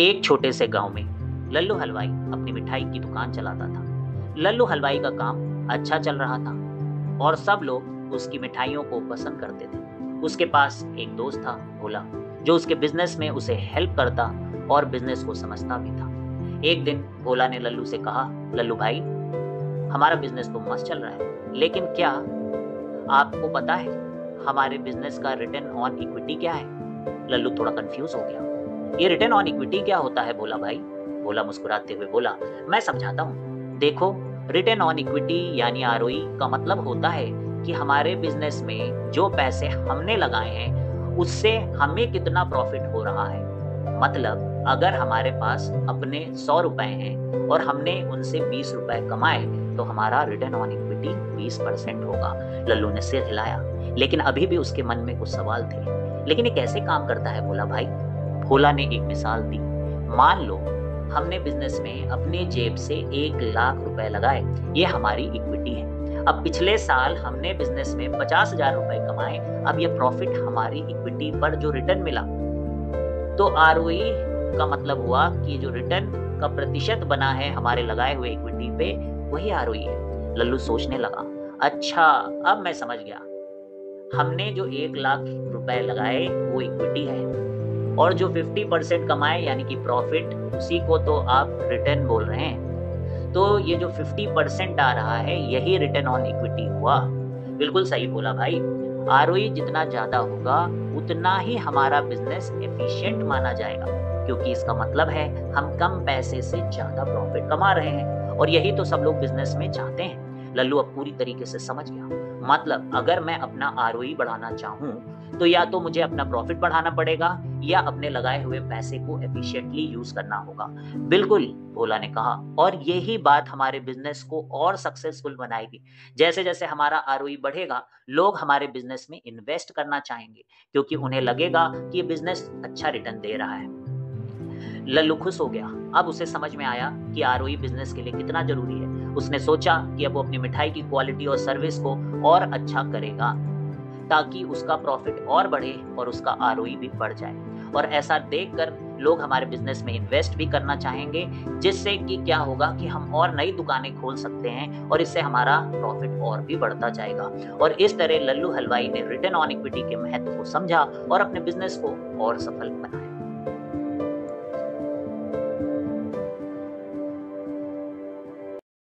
एक छोटे से गाँव में लल्लू हलवाई अपनी मिठाई की दुकान चलाता था। लल्लू हलवाई का काम अच्छा चल रहा था और सब लोग उसकी मिठाइयों को पसंद करते थे। उसके पास एक दोस्त था, भोला, जो उसके बिज़नेस में उसे हेल्प करता और बिज़नेस को समझता भी था। एक दिन भोला ने लल्लू से कहा, लल्लू भाई, हमारा बिज़नेस तो मस्त चल रहा है, लेकिन क्या आपको पता है हमारे बिज़नेस का रिटर्न ऑन इक्विटी क्या है? लल्लू थोड़ा कंफ्यूज हो गया। ये रिटर्न ऑन इक्विटी क्या होता है? बोला भाई। बोला, मुस्कुराते हुए बोला, मैं समझाता हूँ। देखो रिटर्न ऑन इक्विटी यानी आर का मतलब होता है कि हमारे बिज़नेस में जो पैसे हमने लगाए हैं, उससे हमें कितना प्रॉफिट हो रहा है। मतलब अगर हमारे पास अपने सौ रुपए हैं और हमने उनसे बीस रुपए कमाए तो हमारा रिटर्न ऑन इक्विटी बीस परसेंट होगा। लल्लू ने सिर हिलाया। लेकिन अभी भी उसके मन में कुछ सवाल थे। लेकिन ये कैसे काम करता है? बोला, भाई भोला ने एक मिसाल दी। मान लो, हमने बिज़नेस में अपनी जेब से एक लाख रुपए लगाए। ये हमारी इक्विटी है। अब पिछले साल हमने बिज़नेस में पचास हज़ार रुपए कमाए। अब ये प्रॉफिट हमारी इक्विटी पर जो रिटर्न मिला। तो आर का मतलब हुआ कि जो रिटर्न का प्रतिशत बना है हमारे लगाए हुए इक्विटी पे, वही आर है। लल्लू सोचने लगा। अच्छा अब मैं समझ गया। हमने जो एक लाख रुपए लगाए, वो इक्विटी है। और जो 50 परसेंट कमाए, यानी कि प्रॉफिट उसी को तो आप रिटर्न बोल रहे हैं। तो ये जो 50 परसेंट आ रहा है, यही रिटर्न ऑन इक्विटी हुआ। बिल्कुल सही बोला भाई। आर जितना ज़्यादा होगा, उतना ही हमारा बिज़नेस एफिशिएंट माना जाएगा। क्योंकि इसका मतलब है, हम कम पैसे से ज़्यादा प्रॉफिट कमा रहे हैं। और यही तो सब लोग बिज़नेस में चाहते हैं। लल्लू अब पूरी तरीके से समझ गया। मतलब अगर मैं अपना आर बढ़ाना चाहूँ तो या तो मुझे अपना प्रॉफिट बढ़ाना पड़ेगा, या अपने लगाए हुए पैसे को एफिशिएंटली यूज़ करना होगा। बिल्कुल, भोला ने कहा, और यही बात हमारे बिज़नेस को और सक्सेसफुल बनाएगी। जैसे जैसे हमारा आर बढ़ेगा, लोग हमारे बिज़नेस में इन्वेस्ट करना चाहेंगे, क्योंकि उन्हें लगेगा कि ये बिज़नेस अच्छा रिटर्न दे रहा है। लल्लू खुश हो गया। अब उसे समझ में आया कि आर बिज़नेस के लिए कितना ज़रूरी है। उसने सोचा कि अब वो अपनी मिठाई की क्वालिटी और सर्विस को और अच्छा करेगा, ताकि उसका प्रॉफिट और बढ़े और उसका आर भी बढ़ जाए। और ऐसा देखकर लोग हमारे बिज़नेस में इन्वेस्ट भी करना चाहेंगे, जिससे कि क्या होगा कि हम और नई दुकानें खोल सकते हैं और इससे हमारा प्रॉफिट और भी बढ़ता जाएगा। और इस तरह लल्लू हलवाई ने रिटर्न ऑन इक्विटी के महत्व को समझा और अपने बिज़नेस को और सफल बनाया।